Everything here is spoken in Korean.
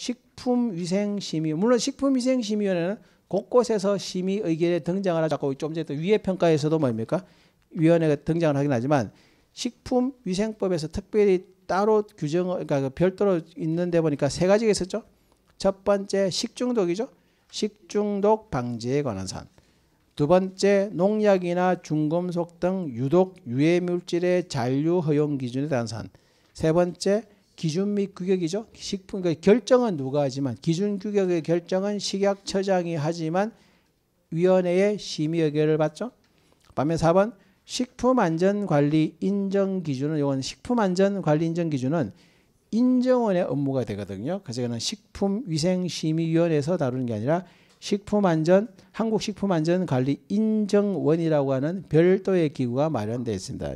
식품위생심의 물론 식품위생심의위원회는 곳곳에서 심의 의견에 등장을 하고 좀 전에 또 위해 평가에서도 뭡니까 위원회가 등장을 하긴 하지만 식품위생법에서 특별히 따로 규정 그러니까 그 별도로 있는데 보니까 세 가지가 있었죠. 첫 번째 식중독이죠. 식중독 방지에 관한 사안. 두 번째 농약이나 중금속 등 유독 유해 물질의 잔류 허용 기준에 대한 사안. 세 번째 기준 및 규격이죠. 식품 그러니까 결정은 누가 하지만 기준 규격의 결정은 식약처장이 하지만 위원회의 심의 의결을 받죠. 반면 4번 식품안전관리 인정 기준은 이건 식품안전관리 인정 기준은 인정원의 업무가 되거든요. 그래서 이거는 식품위생심의위원회에서 다루는 게 아니라 식품안전 한국식품안전관리 인정원이라고 하는 별도의 기구가 마련되어 있습니다.